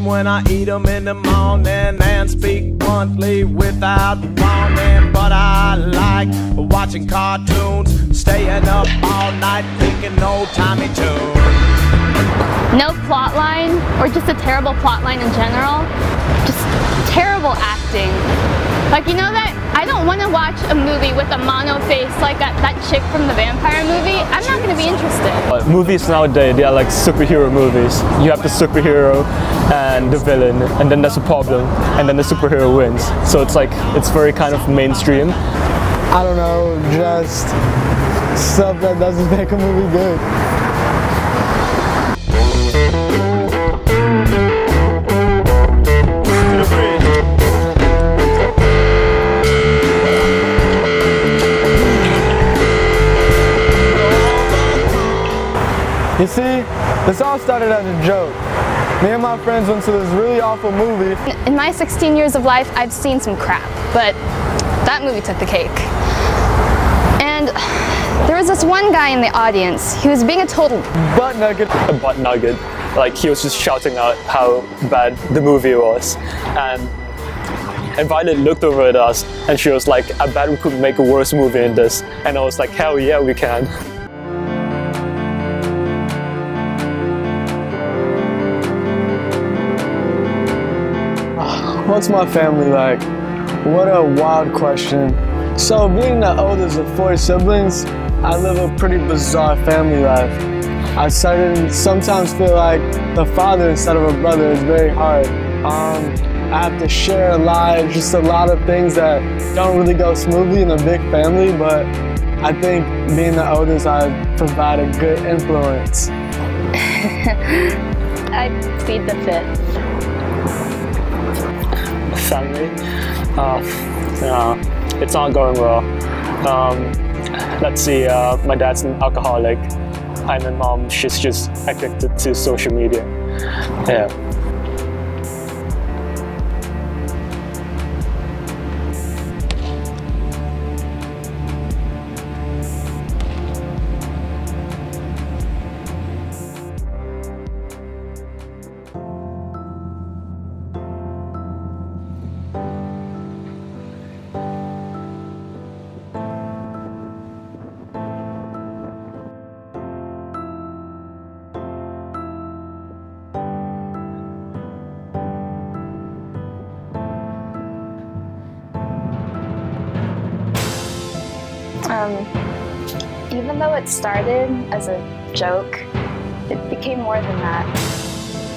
same when I eat 'em in the morning and speak bluntly without warning. But I like watching cartoons, staying up all night thinking old timey tunes. No plot line, or just a terrible plot line in general. Just terrible acting. Like, you know that? I don't want to watch a movie with a mono face like that, that chick from the vampire movie. I'm not going to be interested. But movies nowadays, they are like superhero movies. You have the superhero and the villain, and then there's a problem, and then the superhero wins. So it's like, it's very kind of mainstream. I don't know, just stuff that doesn't make a movie good. This all started as a joke. Me and my friends went to this really awful movie. In my 16 years of life, I've seen some crap, but that movie took the cake. And there was this one guy in the audience. He was being a total Butt nugget. A butt nugget. Like he was just shouting out how bad the movie was. And and Violet looked over at us and she was like, I bet we could make a worse movie in this. And I was like, hell yeah, we can. What's my family like? What a wild question. So, being the oldest of four siblings, I live a pretty bizarre family life. I started sometimes feel like the father instead of a brother is very hard. Um, I have to share a lot, just a lot of things that don't really go smoothly in a big family, but I think being the oldest, I provide a good influence. I feed the fifth. Family. Yeah, it's not going well. Um, let's see, uh, my dad's an alcoholic, I'm and my mom, she's just addicted to social media. Yeah. Um, even though it started as a joke, it became more than that.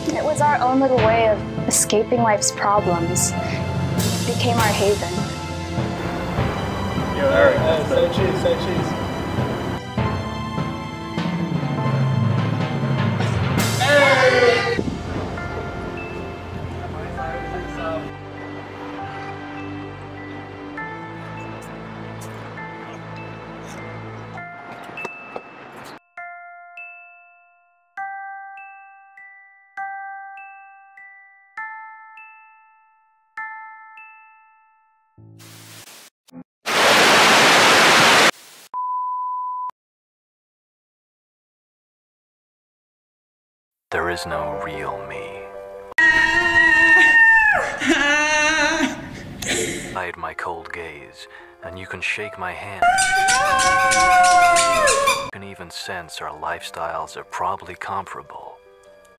It was our own little way of escaping life's problems. It became our haven. say cheese, say cheese. There is no real me. Hide my cold gaze, and you can shake my hand. You can even sense our lifestyles are probably comparable.